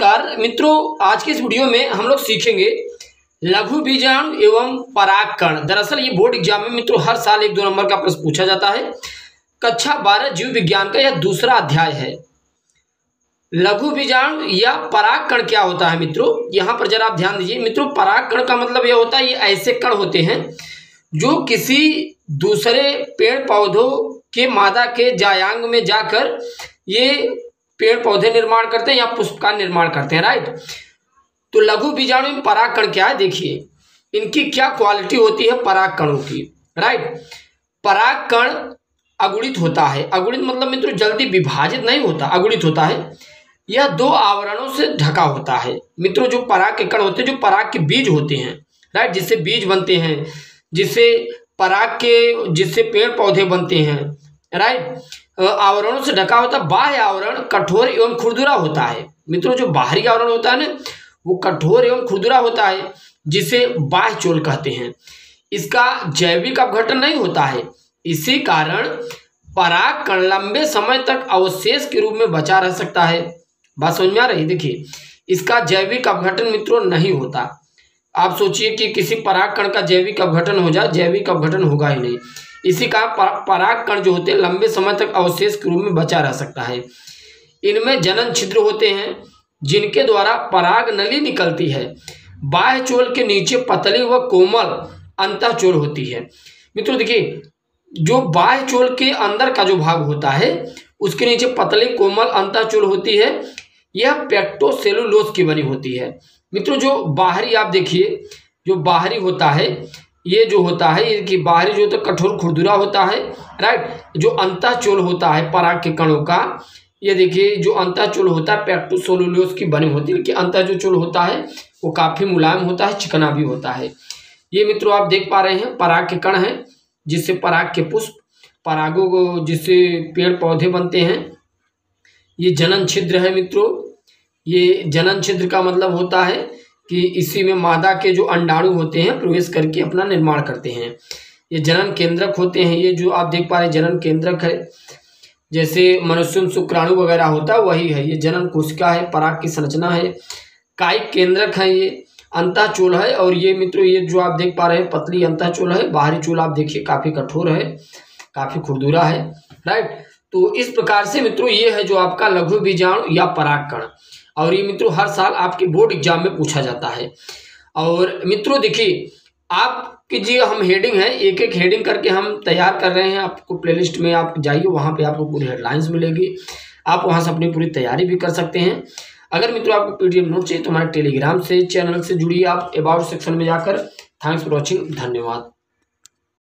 नमस्कार, मित्रों, आज के इस वीडियो में हम लोग सीखेंगे लघु बीजाणु एवं परागकण। दरअसल ये बोर्ड एग्ज़ाम में मित्रों हर साल एक दो नंबर का प्रश्न पूछा जाता है। कक्षा बारह जीव विज्ञान का यह दूसरा अध्याय है। लघु बीजाणु या परागकण क्या होता है मित्रों? यहाँ पर जरा आप ध्यान दीजिए। मित्रों, परागकण का मतलब यह होता है ये ऐसे कण होते हैं जो किसी दूसरे पेड़ पौधों के मादा के जायांग में जाकर ये पेड़ पौधे निर्माण करते हैं या पुष्प का निर्माण करते हैं राइट तो लघु बीजाणु में परागकण क्या है? देखिए, इनकी क्या क्वालिटी होती है परागकणों की राइट परागकण अगुणित होता है। अगुणित मतलब मित्रों, जल्दी विभाजित नहीं होता, अगुणित होता है। यह दो आवरणों से ढका होता है। मित्रों, जो पराग के कण होते हैं, जो पराग के बीज होते हैं राइट जिससे बीज बनते हैं, जिससे पराग के, जिससे पेड़ पौधे बनते हैं राइट आवरणों से ढका होता है, बाह्य आवरण कठोर एवं खुरदुरा होता है। मित्रों, जो बाहरी आवरण होता है ना, वो कठोर एवं खुरदुरा होता है, जिसे बाह्य चोल कहते हैं। इसका जैविक अपघटन नहीं होता है। इसी कारण पराग कण लंबे समय तक अवशेष के रूप में बचा रह सकता है। बात समझ में आ रही देखिए, इसका जैविक अपघटन मित्रों नहीं होता। आप सोचिए कि किसी पराग कण का जैविक अपघटन हो जाए, जैविक अपघटन होगा ही नहीं। इसी का पराग कण जो होते हैं, लंबे समय तक अवशेष के रूप में बचा रह सकता है। इनमें जनन छिद्र होते हैं, जिनके द्वारा पराग नली निकलती है। बाह्य चोल के नीचे पतली व कोमल अंत चोल होती है। मित्रों, देखिए, जो बाह्य चोल के अंदर का जो भाग होता है, उसके नीचे पतली कोमल अंत चोल होती है। यह पेक्टोसेलुलोस की बनी होती है। मित्रों, जो बाहरी आप देखिए, जो बाहरी होता है ये जो होता है ये कि बाहरी जो होता है, कठोर खुरदुरा होता है राइट जो अंताचोल होता है पराग के कणों का ये देखिए, जो अंताचोल होता है पेक्टोसोलुलोस की बनी होती है लेकिन अंता जो चोल होता है, वो काफ़ी मुलायम होता है, चिकना भी होता है। ये मित्रों आप देख पा रहे हैं पराग के कण हैं, जिससे पराग के पुष्प, परागों को, जिससे पेड़ पौधे बनते हैं। ये जनन छिद्र है मित्रों, ये जनन छिद्र का मतलब होता है कि इसी में मादा के जो अंडाणु होते हैं, प्रवेश करके अपना निर्माण करते हैं। ये जनन केंद्रक होते हैं। ये जो आप देख पा रहे हैं, जनन केंद्रक है। जैसे मनुष्य शुक्राणु वगैरह होता है, वही है। ये जनन कोशिका है, पराग की संरचना है। कायिक केंद्रक है ये, अंताचूल है। और ये मित्रों, ये जो आप देख पा रहे हैं, पतली अंताचूल है। बाहरी चूल आप देखिए, काफ़ी कठोर है, काफ़ी खुरदुरा है। राइट? तो इस प्रकार से मित्रों, ये है जो आपका लघु बीजाणु या परागकण। और ये मित्रों, हर साल आपके बोर्ड एग्ज़ाम में पूछा जाता है। और मित्रों, देखिए, आप जो, हम हेडिंग है एक एक हेडिंग करके हम तैयार कर रहे हैं। आपको प्लेलिस्ट में आप जाइए, वहाँ पे आपको पूरी हेडलाइंस मिलेगी। आप वहाँ से अपनी पूरी तैयारी भी कर सकते हैं। अगर मित्रों, आपको पीडीएफ नोट चाहिए तो हमारे टेलीग्राम से चैनल से जुड़िए आप अबाउट सेक्शन में जाकर। थैंक्स फॉर वॉचिंग धन्यवाद।